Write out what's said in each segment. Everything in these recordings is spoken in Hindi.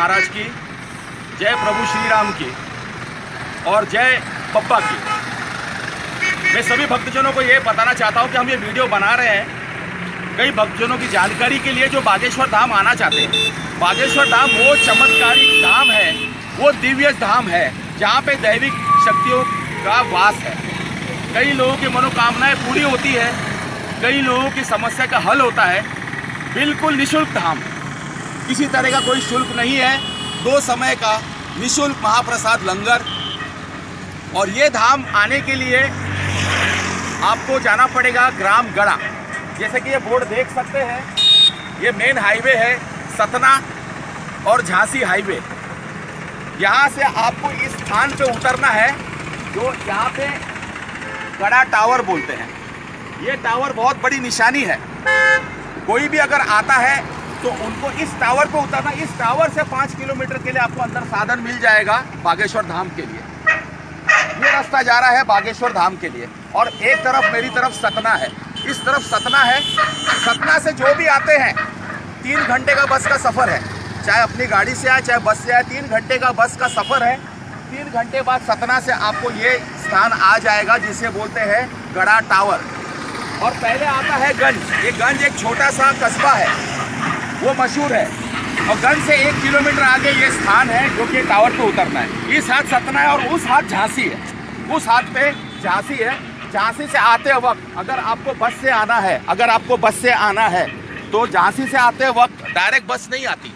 महाराज की, जय प्रभु श्री राम की और जय पप्पा की। मैं सभी भक्तजनों को ये बताना चाहता हूँ कि हम ये वीडियो बना रहे हैं। कई भक्तजनों की जानकारी के लिए जो बागेश्वर धाम आना चाहते हैं। बागेश्वर धाम वो चमत्कारी धाम है, वो दिव्य धाम है, जहाँ पे दैविक शक्तियों का वास है। कई लोगों की मनोकामनाएँ पूरी होती है, कई लोगों की समस्या का हल होता है। बिल्कुल निशुल्क धाम। किसी तरह का कोई शुल्क नहीं है। दो समय का निशुल्क महाप्रसाद लंगर। और ये धाम आने के लिए आपको जाना पड़ेगा ग्राम गड़ा जैसे कि ये बोर्ड देख सकते हैं, ये मेन हाईवे है, सतना और झांसी हाईवे यहाँ से आपको इस स्थान पे उतरना है, जो यहाँ पे गड़ा टावर बोलते हैं। ये टावर बहुत बड़ी निशानी है। कोई भी अगर आता है तो उनको इस टावर पे उतरना, इस टावर से पाँच किलोमीटर के लिए आपको अंदर साधन मिल जाएगा बागेश्वर धाम के लिए। ये रास्ता जा रहा है बागेश्वर धाम के लिए। और एक तरफ़ मेरी तरफ़ सतना है। इस तरफ़ सतना है। सतना से जो भी आते हैं, तीन घंटे का बस का सफ़र है। चाहे अपनी गाड़ी से आए, चाहे बस से आए, तीन घंटे का बस का सफ़र है। तीन घंटे बाद सतना से आपको ये स्थान आ जाएगा, जिसे बोलते हैं गड़ा टावर और पहले आता है गंज। ये गंज एक छोटा सा कस्बा है। वो मशहूर है। और गंज से एक किलोमीटर आगे ये स्थान है जो कि टावर पे उतरना है। इस हाथ सतना है और उस हाथ झांसी है। उस हाथ पे झांसी है। झांसी से आते वक्त अगर आपको बस से आना है, अगर आपको बस से आना है तो झांसी से आते वक्त डायरेक्ट बस नहीं आती।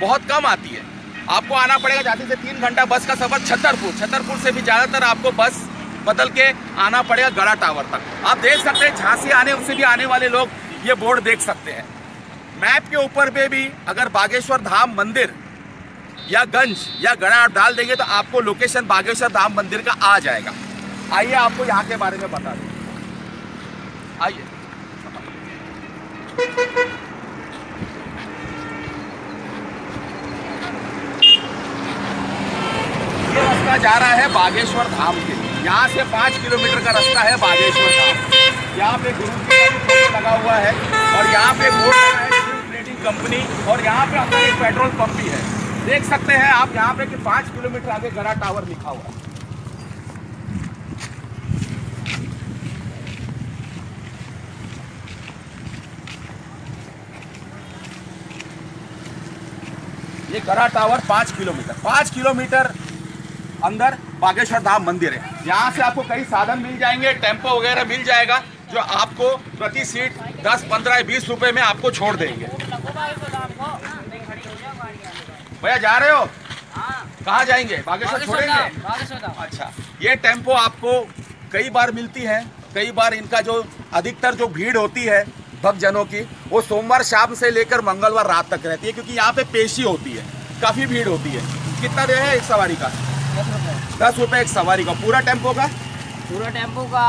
बहुत कम आती है। आपको आना पड़ेगा झांसी से तीन घंटा बस का सफ़र छतरपुर। छतरपुर से भी ज़्यादातर आपको बस बदल के आना पड़ेगा गड़ा टावर तक। आप देख सकते हैं, झांसी आने से भी आने वाले लोग ये बोर्ड देख सकते हैं। मैप के ऊपर पे भी अगर बागेश्वर धाम मंदिर या गंज या गड़ा डाल देंगे तो आपको लोकेशन बागेश्वर धाम मंदिर का आ जाएगा। आइए आपको यहाँ के बारे में बता दें। आइए। रास्ता जा रहा है बागेश्वर धाम के। यहाँ से पाँच किलोमीटर का रास्ता है बागेश्वर धाम। यहाँ पे गुरु लगा हुआ है और यहाँ पे बोर्ड कंपनी और यहाँ पे अंदर एक पेट्रोल पंप भी है। देख सकते हैं आप यहाँ पे कि पाँच किलोमीटर आगे गरा टावर लिखा हुआ है। ये गरा टावर पाँच किलोमीटर पाँच किलोमीटर अंदर बागेश्वर धाम मंदिर है। यहाँ से आपको कई साधन मिल जाएँगे टेंपो वगैरह मिल जाएगा जो आपको प्रति सीट 10, 15, 20 रुपए में आपको छोड़ देंगे। भैया जा रहे हो? कहाँ जाएँगे? बागेश्वर छोड़ेंगे? अच्छा ये टेंपो आपको कई बार मिलती है कई बार इनका जो अधिकतर जो भीड़ होती है भक्तजनों की वो सोमवार शाम से लेकर मंगलवार रात तक रहती है क्योंकि यहाँ पे पेशी होती है काफ़ी भीड़ होती है। कितना दे है एक सवारी का? दस रुपए एक सवारी का पूरा टेंपो का? पूरा टेंपो का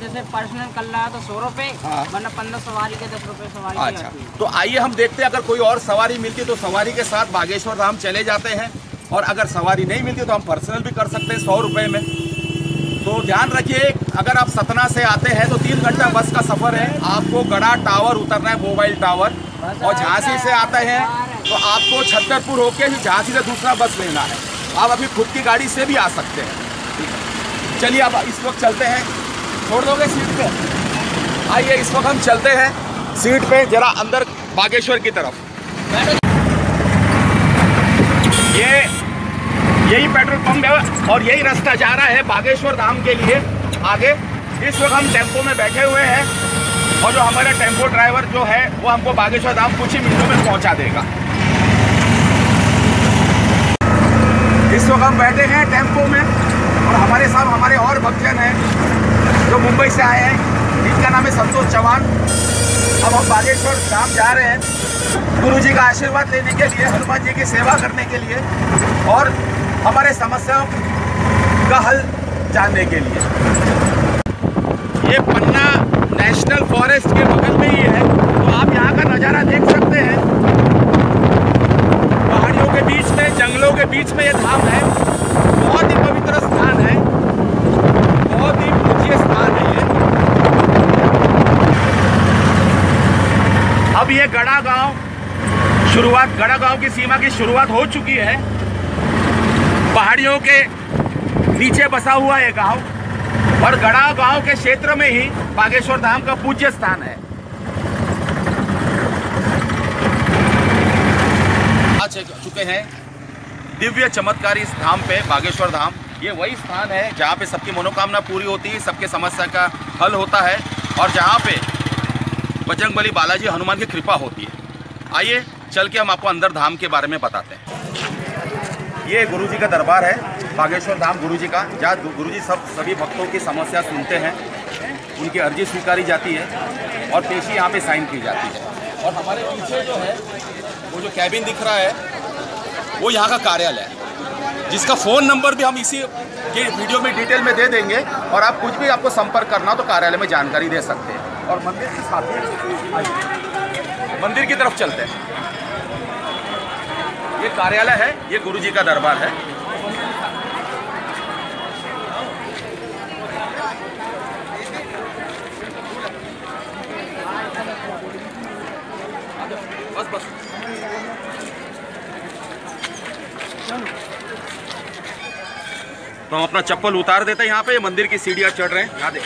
जैसे पर्सनल कर रहा है तो सौ रुपए। वरना पंद्रह सवारी के दस रुपए सवारी अच्छा। तो आइए हम देखते हैं अगर कोई और सवारी मिलती है तो सवारी के साथ बागेश्वर धाम चले जाते हैं। और अगर सवारी नहीं मिलती तो हम पर्सनल भी कर सकते हैं सौ रुपये में। तो ध्यान रखिए अगर आप सतना से आते हैं तो तीन घंटा बस का सफ़र है। आपको गड़ा टावर उतरना है मोबाइल टावर और झांसी से आते हैं तो आपको छतरपुर होके ही झांसी से दूसरा बस लेना है। आप अभी खुद की गाड़ी से भी आ सकते है। चलिए अब इस वक्त चलते हैं। छोड़ दोगे सीट पे? आइए, इस वक्त हम चलते हैं सीट पे, जरा अंदर बागेश्वर की तरफ़। ये, यही पेट्रोल पंप है और यही रास्ता जा रहा है बागेश्वर धाम के लिए आगे। इस वक्त हम टेंपो में बैठे हुए हैं और जो हमारा टेंपो ड्राइवर जो है, वो हमको बागेश्वर धाम कुछ ही मिनटों में पहुँचा देगा। इस वक्त हम बैठे हैं टेंपो में। और हमारे साथ हमारे और भक्तजन हैं जो मुंबई से आए हैं। जिनका नाम है संतोष चौहान। अब हम बागेश्वर धाम जा रहे हैं। गुरु जी का आशीर्वाद लेने के लिए, हनुमान जी की सेवा करने के लिए और हमारे समस्याओं का हल जानने के लिए। ये पन्ना नेशनल फॉरेस्ट के बगल में ही है। तो आप यहाँ का नज़ारा देख सकते हैं। पहाड़ियों के बीच में, जंगलों के बीच में ये धाम है। बहुत ही पवित्र स्थान है बहुत ही पूज्य स्थान है ये ये गड़ा गाँव, शुरुआत गड़ा गाँव की सीमा की शुरुआत हो चुकी है। पहाड़ियों के नीचे बसा हुआ ये गाँव और गड़ा गाँव के क्षेत्र में ही बागेश्वर धाम का पूज्य स्थान है। चुके हैं दिव्य चमत्कारी धाम पे, बागेश्वर धाम। ये वही स्थान है जहाँ पे सबकी मनोकामना पूरी होती है, सबके समस्या का हल होता है और जहाँ पे बजरंग बली बालाजी हनुमान की कृपा होती है। आइए, चल के हम आपको अंदर धाम के बारे में बताते हैं। ये गुरु जी का दरबार है, बागेश्वर धाम गुरु जी का, जहाँ गुरु जी सब, सभी भक्तों की समस्या सुनते हैं। उनकी अर्जी स्वीकारी जाती है और पेशी यहाँ पे साइन की जाती है। और हमारे पीछे जो है, वो जो कैबिन दिख रहा है, वो यहाँ का कार्यालय है, जिसका फ़ोन नंबर भी हम इसी के वीडियो में डिटेल में दे देंगे और आप कुछ भी आपको संपर्क करना तो कार्यालय में जानकारी दे सकते हैं। और मंदिर के साथ ही आइए, मंदिर की तरफ़ चलते हैं। ये कार्यालय है ये गुरु जी का दरबार है। बस बस। तो हम अपना चप्पल उतार देते हैं यहाँ पे मंदिर की सीढ़ियाँ चढ़ रहे हैं। यहाँ देख।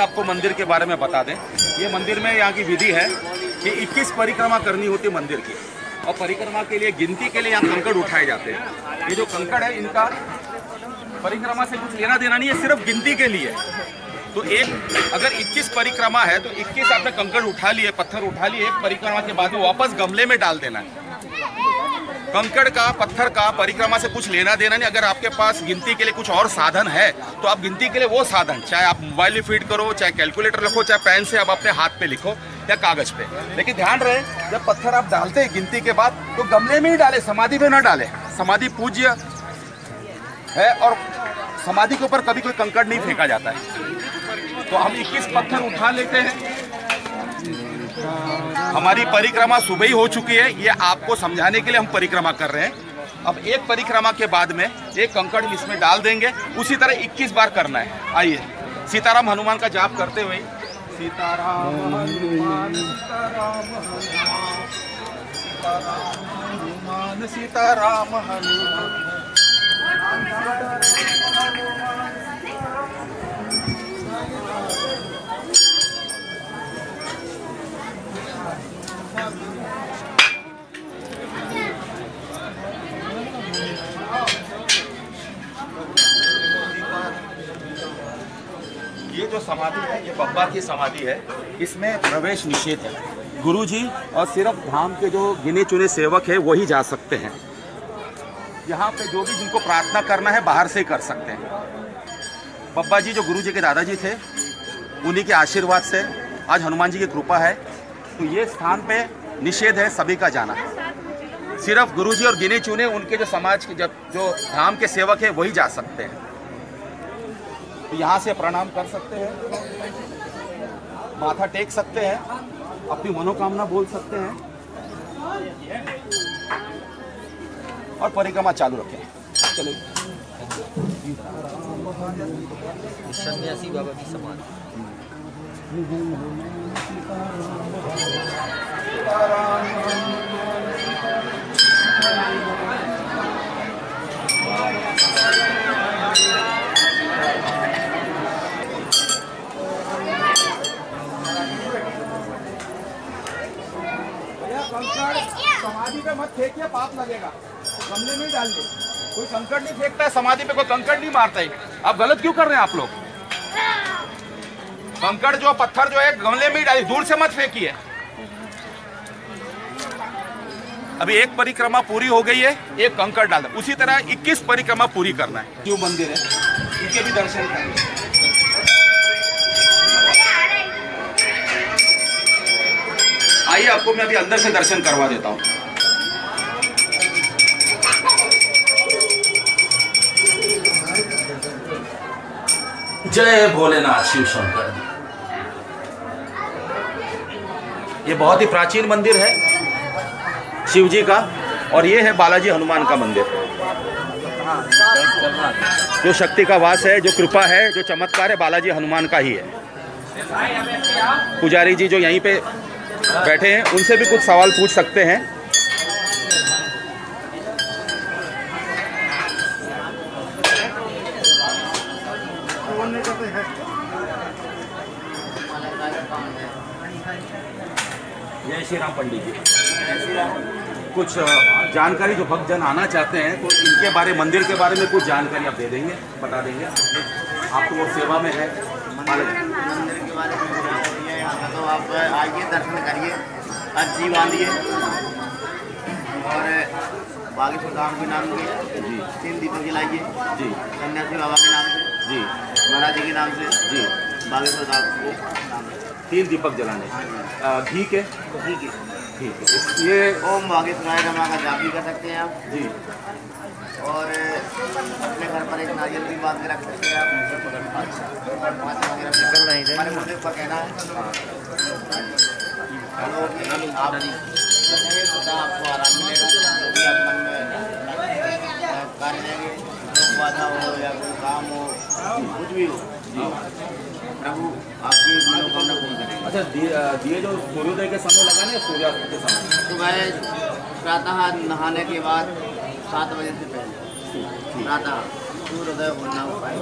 आपको मंदिर के बारे में बता दें। ये मंदिर में यहाँ की विधि है कि 21 परिक्रमा करनी होती है मंदिर की। और परिक्रमा के लिए, गिनती के लिए यहाँ कंकड़ उठाए जाते हैं। ये जो कंकड़ है, इनका परिक्रमा से कुछ लेना देना नहीं है, सिर्फ़ गिनती के लिए। तो एक, अगर 21 परिक्रमा है तो 21 आपने कंकड़ उठा लिए, पत्थर उठा लिए, एक परिक्रमा के बाद वापस गमले में डाल देना है। कंकड़ का, पत्थर का परिक्रमा से कुछ लेना देना नहीं। अगर आपके पास गिनती के लिए कुछ और साधन है तो आप गिनती के लिए वो साधन, चाहे आप मोबाइल में फ़ीड करो, चाहे कैलकुलेटर लिखो चाहे पेन से आप अपने हाथ पे लिखो या कागज़ पे। लेकिन ध्यान रहे, जब पत्थर आप डालते हैं गिनती के बाद तो गमले में ही डाले, समाधि में ना डाले। समाधि पूज्य है और समाधि के ऊपर कभी कोई कंकड़ नहीं फेंका जाता है। तो हम 21 पत्थर उठा लेते हैं। हमारी परिक्रमा सुबह ही हो चुकी है, ये आपको समझाने के लिए हम परिक्रमा कर रहे हैं। अब एक परिक्रमा के बाद में एक कंकड़ इसमें डाल देंगे, उसी तरह 21 बार करना है। आइए, सीताराम हनुमान का जाप करते हुए। सीताराम हनुमान सीताराम हनुमान सीताराम हनुमान। जो समाधि है, ये बब्बा की समाधि है, इसमें प्रवेश निषेध है। गुरुजी और सिर्फ़ धाम के जो गिने चुने सेवक है, वही जा सकते हैं। यहाँ पे जो भी जिनको प्रार्थना करना है, बाहर से ही कर सकते हैं। बब्बा जी, जो गुरु जी के दादाजी थे, उन्हीं के आशीर्वाद से आज हनुमान जी की कृपा है। तो ये स्थान पे निषेध है, सभी का जाना। सिर्फ़ गुरु जी और गिने चुने उनके जो समाज के जब जो धाम के सेवक है, वही जा सकते हैं। तो यहाँ से प्रणाम कर सकते हैं। माथा टेक सकते हैं। अपनी मनोकामना बोल सकते हैं। और परिक्रमा चालू रखें। चलो सन्यासी बाबा की समाधि समाधि पे मत फेंकिए पाप लगेगा। गमले में ही डालिए कोई कंकड़ नहीं फेंकता है, समाधि पे कोई कंकड़ नहीं मारता है। आप गलत क्यों कर रहे हैं आप लोग? कंकड़ जो, पत्थर जो है, गमले में ही डालिए दूर से मत फेंकिए। अभी एक परिक्रमा पूरी हो गई है, एक कंकड़ डाल उसी तरह 21 परिक्रमा पूरी करना है। जो मंदिर है, इनके भी दर्शन करें आइए, आपको मैं अभी अंदर से दर्शन करवा देता हूँ। जय भोलेनाथ शिव शंकर ये बहुत ही प्राचीन मंदिर है शिव जी का, और ये है बालाजी हनुमान का मंदिर। जो शक्ति का वास है, जो कृपा है, जो चमत्कार है, बालाजी हनुमान का ही है। पुजारी जी जो यहीं पे बैठे हैं, उनसे भी कुछ सवाल पूछ सकते हैं। जय श्री राम पंडित जी। कुछ जानकारी जो भक्तजन आना चाहते हैं तो इनके बारे मंदिर के बारे में कुछ जानकारी आप दे देंगे बता देंगे। आप तो वो सेवा में है। मंदिर के बारे में तो आप आइए दर्शन करिए अर्जी बांधिए और बागेश्वर धाम के नाम के जी। तीन दीपक जलाइए। जी। सन्यासी बाबा के नाम से जी। महाराज जी के नाम से जी। बागेश्वर धाम के नाम से। तीन दीपक जलाने अ, घी के ठीक है ठीक है ये ओम बागेश्वराय रमा का जाप भी कर सकते हैं आप जी और अपने घर पर एक नारियल भी बाँध के रख सकते हैं आप निकल नहीं थे हमारे मुझे का कहना है आप तो आपको आराम मिलेगा जो भी आप मन में अ, कार्य लेंगे जो बाधा हो या कोई काम हो कुछ भी हो प्रभु आपकी मनोकामना पूर्ण करेंगे अच्छा दिए जो सूर्योदय के समय लगाने सूर्यास्त के समय? सुबह प्रातः नहाने के बाद सात बजे से पहले। प्रातः सूर्योदय होना होता है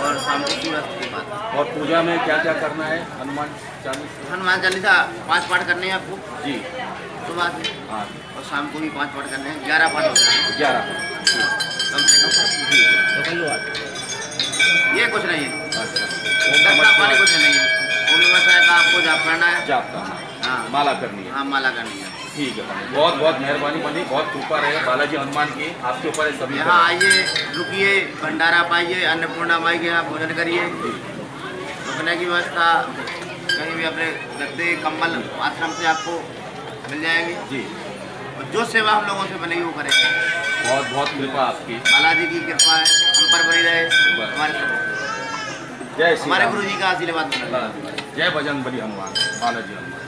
और शाम को सूर्यास्त के बाद। और पूजा में क्या क्या करना है? हनुमान चालीसा? हनुमान चालीसा पाँच पाठ करने हैं आपको। जी। सुबह से। हाँ। और शाम को भी पाँच पाठ करने हैं। ग्यारह पाठ होता है। ग्यारह कम से कम। ठीक है ये कुछ नहीं है। अच्छा। पानी कुछ नहीं। है पूर्णिमा शायद आपको जाप करना है। जाप करना हाँ। माला करनी है। हाँ माला करनी है। ठीक है बहुत बहुत मेहरबानी पंडित बहुत कृपा रहे। बालाजी हनुमान की आपके ऊपर है सभी यहाँ आइए रुकिए भंडारा पाइए अन्नपूर्णा माई के यहाँ भोजन करिए। रुकने की व्यवस्था कहीं भी अपने गद्दे कंबल आश्रम से आपको मिल जाएँगे। जी। और जो सेवा हम लोगों से बनेगी वो करेंगे बहुत बहुत कृपा आपकी। बालाजी की कृपा है। हम पर बनी रहे। हमारे जय हमारे गुरु जी का आशीर्वाद जय बजरंग बली हनुमान बालाजी हनुमान।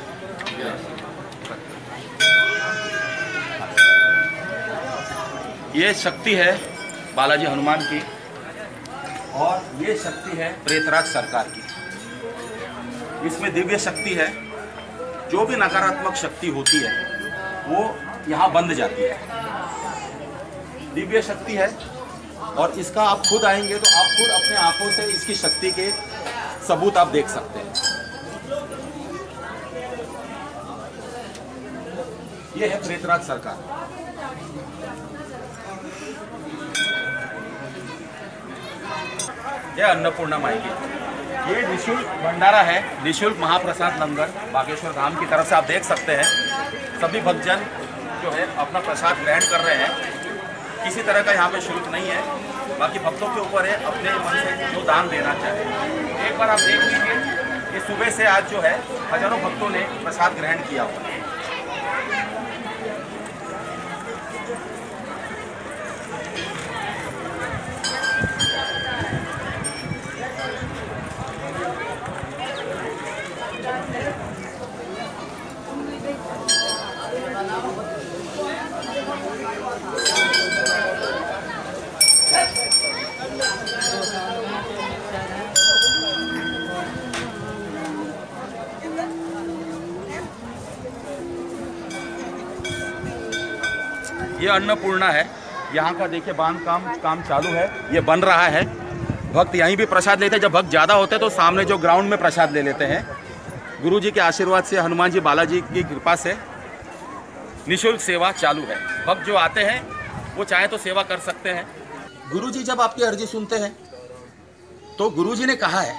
जय ये शक्ति है बालाजी हनुमान की और ये शक्ति है प्रेतराज सरकार की। इसमें दिव्य शक्ति है। जो भी नकारात्मक शक्ति होती है वो यहाँ बंद जाती है। दिव्य शक्ति है और इसका आप खुद आएँगे तो आप खुद अपने आँखों से इसकी शक्ति के सबूत आप देख सकते हैं। ये है प्रेतराज सरकार। ये अन्नपूर्णा माई की ये निःशुल्क भंडारा है, निःशुल्क महाप्रसाद लंगर, बागेश्वर धाम की तरफ़ से आप देख सकते हैं। सभी भक्तजन जो है अपना प्रसाद ग्रहण कर रहे हैं। किसी तरह का यहाँ पे शुल्क नहीं है। बाकी भक्तों के ऊपर है, अपने मन से जो दान देना चाहे। एक बार आप देख लीजिए कि सुबह से आज जो है, हज़ारों भक्तों ने प्रसाद ग्रहण किया हुआ ये अन्नपूर्णा है। यहाँ का देखिए बाँध काम काम चालू है। ये बन रहा है। भक्त यहीं भी प्रसाद लेते हैं। जब भक्त ज़्यादा होते हैं तो सामने जो ग्राउंड में प्रसाद ले लेते हैं। गुरु जी के आशीर्वाद से, हनुमान जी, बालाजी की कृपा से निःशुल्क सेवा चालू है। भक्त जो आते हैं, वो चाहे तो सेवा कर सकते हैं। गुरु जी जब आपकी अर्जी सुनते हैं तो गुरु जी ने कहा है